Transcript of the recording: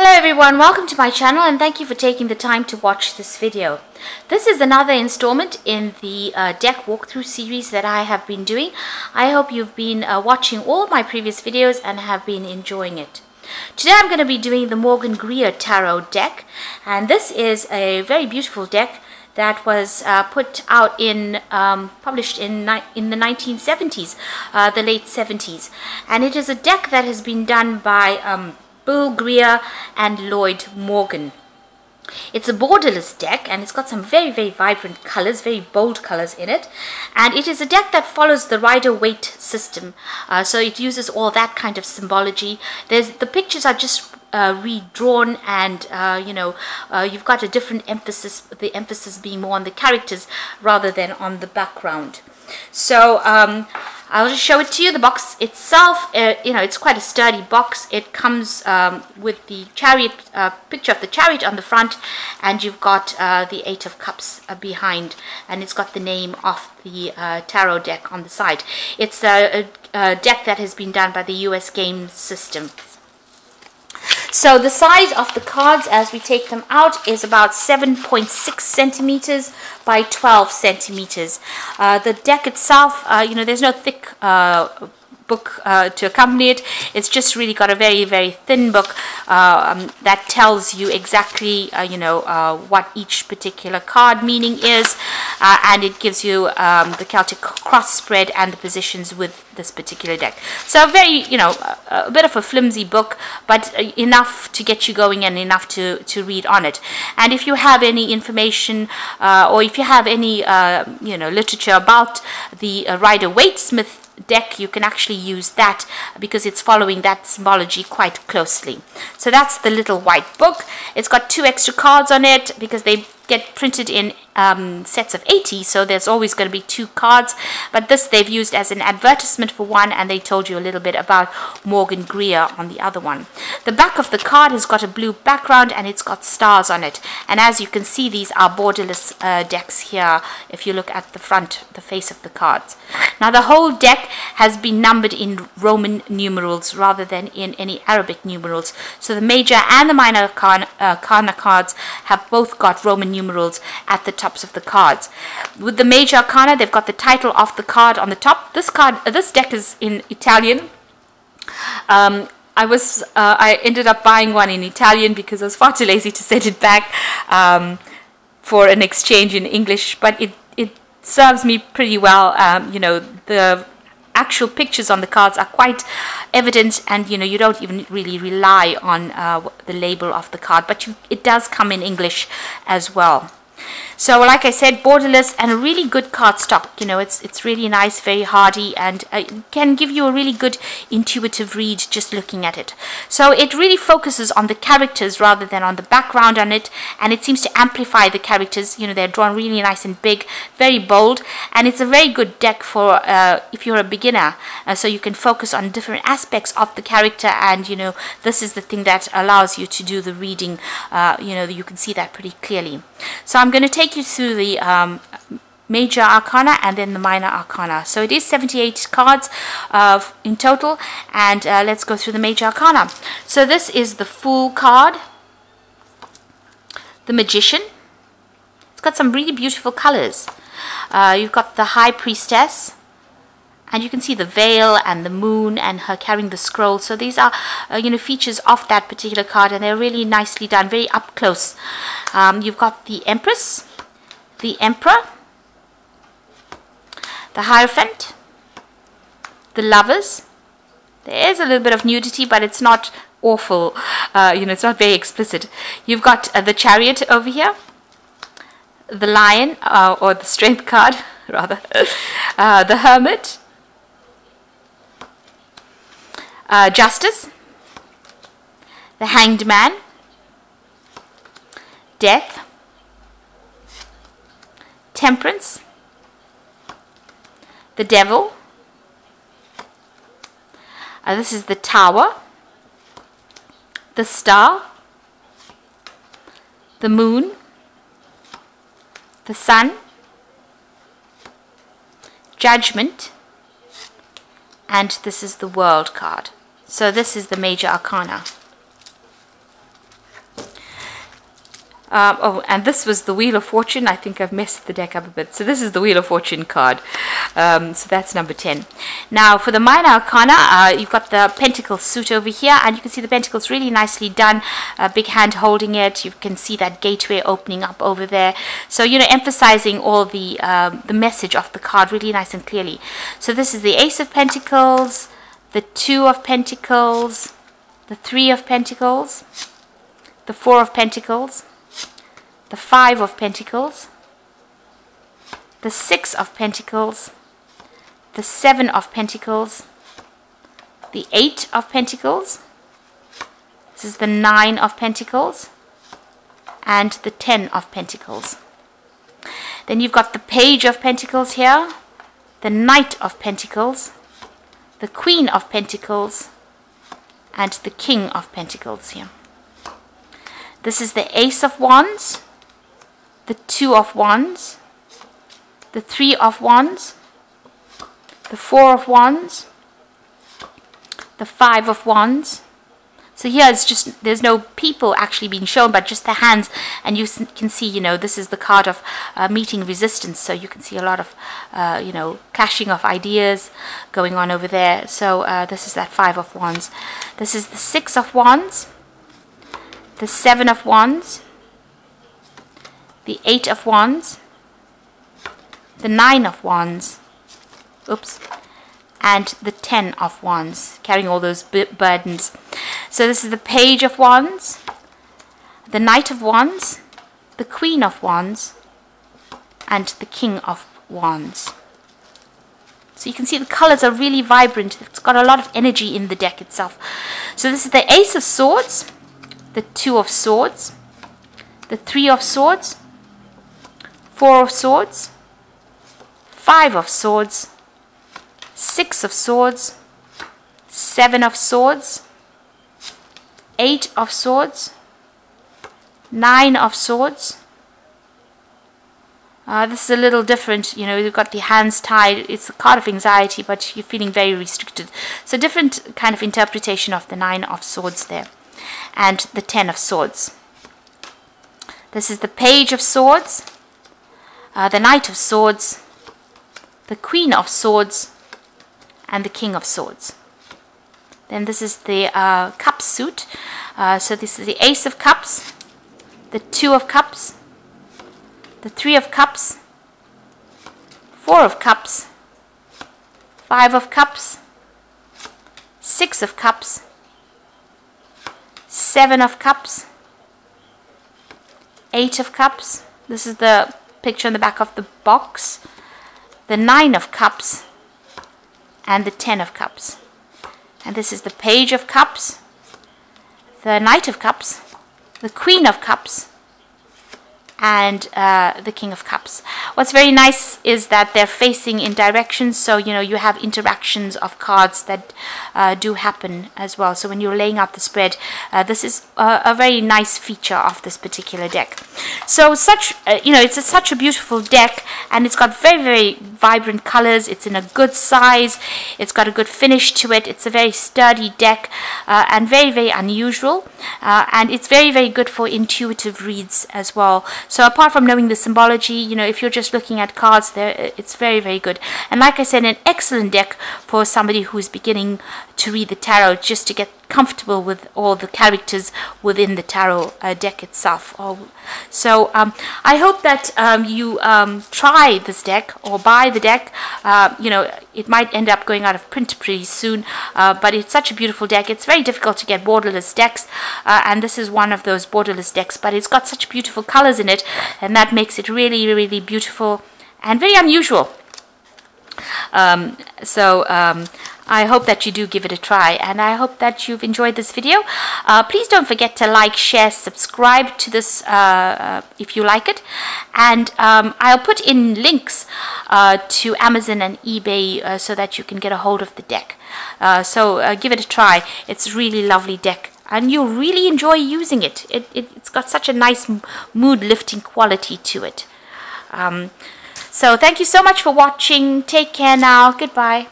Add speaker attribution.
Speaker 1: Hello everyone, welcome to my channel and thank you for taking the time to watch this video. This is another installment in the uh, deck walkthrough series that I have been doing. I hope you've been uh, watching all my previous videos and have been enjoying it. Today I'm going to be doing the Morgan Greer Tarot deck and this is a very beautiful deck that was uh, put out in, um, published in, in the 1970s, uh, the late 70s. And it is a deck that has been done by um, Bill Greer and Lloyd Morgan. It's a borderless deck and it's got some very, very vibrant colors, very bold colors in it. And it is a deck that follows the Rider-Waite system. Uh, so it uses all that kind of symbology. There's The pictures are just uh, redrawn and uh, you know uh, you've got a different emphasis the emphasis being more on the characters rather than on the background so um, I'll just show it to you. The box itself, uh, you know, it's quite a sturdy box. It comes um, with the chariot, uh, picture of the chariot on the front, and you've got uh, the Eight of Cups uh, behind, and it's got the name of the uh, tarot deck on the side. It's a, a, a deck that has been done by the US Game System. So the size of the cards as we take them out is about 7.6 centimeters by 12 centimeters. Uh, the deck itself, uh, you know, there's no thick uh, book uh, to accompany it. It's just really got a very, very thin book uh, um, that tells you exactly, uh, you know, uh, what each particular card meaning is, uh, and it gives you um, the Celtic cross spread and the positions with this particular deck. So very, you know, a, bit of a flimsy book, but uh, enough to get you going and enough to, to read on it. And if you have any information or if you have any, you know, literature about the Rider-Waite Smith deck, you can actually use that because it's following that symbology quite closely. So that's the little white book. It's got two extra cards on it because they get printed in um, sets of 80, so there's always going to be two cards. But this they've used as an advertisement for one, and they told you a little bit about Morgan Greer on the other one. The back of the card has got a blue background and it's got stars on it. And as you can see, these are borderless uh, decks here if you look at the front, the face of the cards. Now the whole deck has been numbered in Roman numerals rather than in any Arabic numerals. So the major and the minor arcana, uh, cards have both got Roman numerals at the tops of the cards. With the major arcana, they've got the title of the card on the top. This card, uh, this deck is in Italian. Um, I was, uh, I ended up buying one in Italian because I was far too lazy to send it back um, for an exchange in English, but it, it serves me pretty well. Um, you know, the actual pictures on the cards are quite evident and you know you don't even really rely on uh, the label of the card but you, it does come in English as well so like I said, borderless and a really good cardstock. You know, it's it's really nice, very hardy, and uh, can give you a really good intuitive read just looking at it. So it really focuses on the characters rather than on the background on it, and it seems to amplify the characters. You know, they're drawn really nice and big, very bold, and it's a very good deck for uh, if you're a beginner. Uh, so you can focus on different aspects of the character, and you know, this is the thing that allows you to do the reading. Uh, you know, you can see that pretty clearly. So I'm going to take take you through the um, major arcana and then the minor arcana. So it is 78 cards uh, in total and uh, let's go through the major arcana. So this is the Fool card, the Magician. It's got some really beautiful colors. Uh, you've got the High Priestess, and you can see the veil and the moon and her carrying the scroll so these are uh, you know features of that particular card and they're really nicely done very up close um, you've got the empress the emperor the hierophant the lovers. There is a little bit of nudity but it's not awful. Uh, you know it's not very explicit. You've got uh, the chariot over here the lion uh, or the strength card rather uh, the hermit uh, justice, the hanged man, death, temperance, the devil, uh, this is the tower, the star, the moon, the sun, judgment, and this is the world card. So this is the major arcana. Um, oh, and this was the Wheel of Fortune. I think I've messed the deck up a bit. So this is the Wheel of Fortune card. Um, so that's number 10. Now for the Minor Arcana, uh, you've got the Pentacle suit over here. And you can see the Pentacles really nicely done. A big hand holding it. You can see that gateway opening up over there. So, you know, emphasizing all the, um, the message of the card really nice and clearly. So this is the Ace of Pentacles, the Two of Pentacles, the Three of Pentacles, the Four of Pentacles, the Five of Pentacles, the Six of Pentacles, the Seven of Pentacles, the Eight of Pentacles, this is the Nine of Pentacles, and the Ten of Pentacles. Then you've got the Page of Pentacles here, the Knight of Pentacles, the Queen of Pentacles, and the King of Pentacles here. This is the Ace of Wands, the Two of Wands, the Three of Wands, the Four of Wands, the Five of Wands. So here it's just, there's no people actually being shown, but just the hands. And you can see, you know, this is the card of uh, meeting resistance. So you can see a lot of, uh, you know, clashing of ideas going on over there. So uh, this is that Five of Wands. This is the Six of Wands, the Seven of Wands, the Eight of Wands, the Nine of Wands, oops, and the Ten of Wands, carrying all those burdens. So this is the Page of Wands, the Knight of Wands, the Queen of Wands, and the King of Wands. So you can see the colors are really vibrant. It's got a lot of energy in the deck itself. So this is the Ace of Swords, the Two of Swords, the Three of Swords, Four of Swords, Five of Swords, Six of Swords, Seven of Swords, Eight of Swords, Nine of Swords. Uh, this is a little different, you know, you've got the hands tied. It's a card of anxiety, but you're feeling very restricted. So different kind of interpretation of the Nine of Swords there. And the Ten of Swords. This is the Page of Swords uh, the Knight of Swords, the Queen of Swords, and the King of Swords. Then this is the uh, cup suit. Uh, so this is the Ace of Cups, the Two of Cups, the Three of Cups, Four of Cups, Five of Cups, Six of Cups, Seven of Cups, Eight of Cups. This is the picture on the back of the box, the Nine of Cups, and the Ten of Cups. And this is the Page of Cups, the Knight of Cups, the Queen of Cups, and uh, the King of Cups. What's very nice is that they're facing in directions, so you know you have interactions of cards that uh, do happen as well. So when you're laying out the spread, uh, this is a, a, very nice feature of this particular deck. So such uh, you know it's a, such a beautiful deck, and it's got very very vibrant colors. It's in a good size. It's got a good finish to it. It's a very sturdy deck uh, and very very unusual, uh, and it's very very good for intuitive reads as well. So apart from knowing the symbology, you know, if you're just looking at cards there, it's very, very good. And like I said, an excellent deck for somebody who's beginning to read the tarot just to get comfortable with all the characters within the tarot uh, deck itself. Oh, so um, I hope that um, you um, try this deck or buy the deck. Uh, you know, it might end up going out of print pretty soon, uh, but it's such a beautiful deck. It's very difficult to get borderless decks, uh, and this is one of those borderless decks, but it's got such beautiful colors in it, and that makes it really, really beautiful and very unusual. Um, so um, I hope that you do give it a try and I hope that you've enjoyed this video. Uh, please don't forget to like, share, subscribe to this uh, uh, if you like it. And um, I'll put in links uh, to Amazon and eBay uh, so that you can get a hold of the deck. Uh, so give it a try. It's really lovely deck and you'll really enjoy using it. it, it has got such a nice mood lifting quality to it. Um, so thank you so much for watching. Take care now. Goodbye.